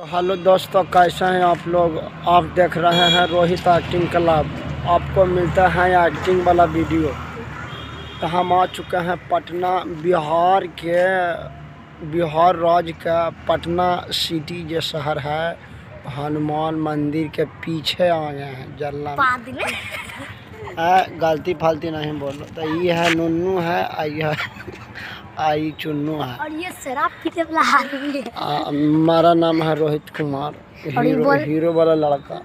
Hello दोस्तों कैसे हैं आप लोग? आप देख रहे हैं रोहित एक्टिंग क्लब आपको मिलता है एक्टिंग वाला वीडियो तो हम आ चुके हैं पटना बिहार के बिहार राज्य का पटना सिटी जो शहर है। हनुमान मंदिर के पीछे आ गए हैं जलना। है। गलती फालती नहीं बोलो। तो ये है नुन्नू है है। आई चुन्नू है। और ये शराब पीने वाला आदमी है। आ, हमारा नाम है रोहित कुमार हीरो हीरो वाला लड़का।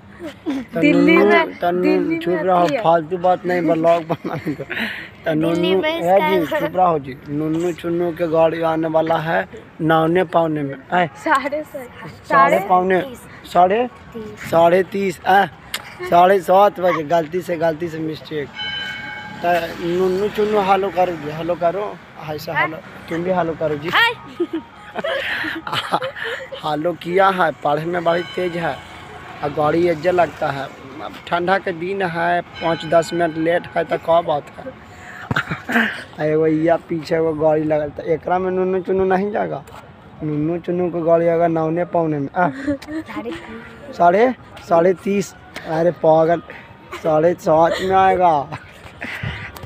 दिल्ली में- तन्नू चुप रहो फालतू बात नहीं ब्लॉग बनाने को तन्नू है जी चुप रहो जी। नुन्नू चुन्नू के गाड़ी आने वाला है नौने पौने में। आए साढ़े साढ़े पौने साढ़े साढ़े तीस आ साढ़े सात बजे गलती से गलती से मिस्टेक नुन्नू चुन्नू हालो करो जी हेलो करो ऐसा हालो तुम भी हालो करो जी हालो किया है पढ़े में बड़ी तेज है और गाड़ी एज्जे लगता है अब ठंडा के दिन है पाँच दस मिनट लेट है तो कब बात है एगो या पीछे एगो गाड़ी लगल तो एकरा में नुन्नू चुन्नू नहीं जाएगा नुन्नू चुन्नू को गाड़ी आएगा नौने पौने में साढ़े साढ़े तीस अरे पागल साढ़े सात में आएगा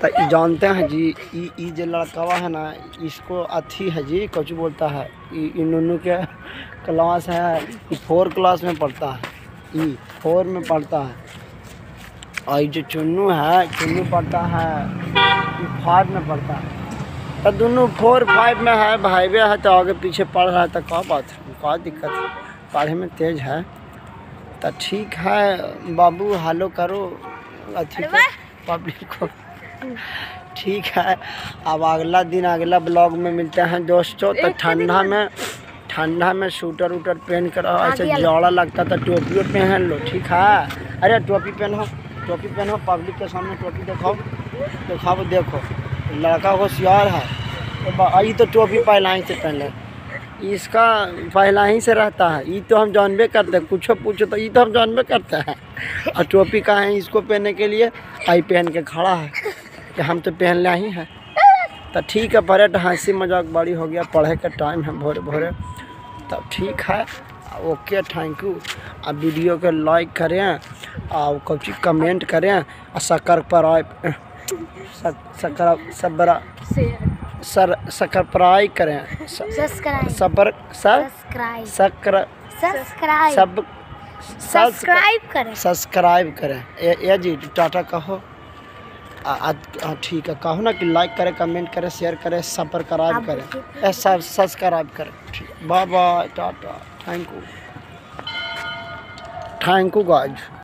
तो जानते हैं जी, ई जो लड़कावा है ना, इसको अथी है जी, कुछ बोलता है इन नुनू के क्लास है फोर क्लास में पढ़ता है, ई फोर में पढ़ता है। और ये जो चुन्नू है, चुन्नू पढ़ता है फाइव में पढ़ता है। तो दोनों फोर फाइव में है भाई भी है तो आगे पीछे पढ़ रहा है तो क्या बात है क्या दिक्कत है, पढ़े में तेज है। तो ठीक है, बाबू हालो करो को पब्लिक को। ठीक है अब अगला दिन अगला ब्लॉग में मिलते हैं दोस्तों। तो ठंडा में। ठंडा में स्वेटर उटर पहन कर ऐसे जाड़ा लगता तो टोपी पहन लो ठीक है? अरे टोपी पहनो टोपी पहनो पब्लिक के सामने टोपी दिखाओ। दिखाओ देखो लड़का होशियार है। ये तो टोपी पहला ही से पहन ले। इसका पहला ही से रहता है। ये तो हम जानबे करते हैं कुछ पूछो तो ये तो हम जानबे करते हैं। और टोपी का है इसको पहनने के लिए? आई पहन के खड़ा है। कि हम तो पहन ले ही हैं। तो ठीक है परे तो हँसी मज़ाक बड़ी हो गया पढ़े का टाइम है भोरे भोरे। तब ठीक है ओके थैंक यू अब वीडियो के लाइक करें और कुछ कमेंट करें और शक्कर पर आए शक्कर सबरा सर सक्राइब करें। सबर सर? सब्सक्राइब सक्र सब्सक्राइब सब्सक्राइब करें। सब्सक्राइब करें। ए, ए जी टाटा कहो। ठीक है कहो ना कि लाइक करे कमेंट करे शेयर करे सब्सक्राइब करे। सब्सक्राइब करें। ठीक bye bye tata thank you thank you guys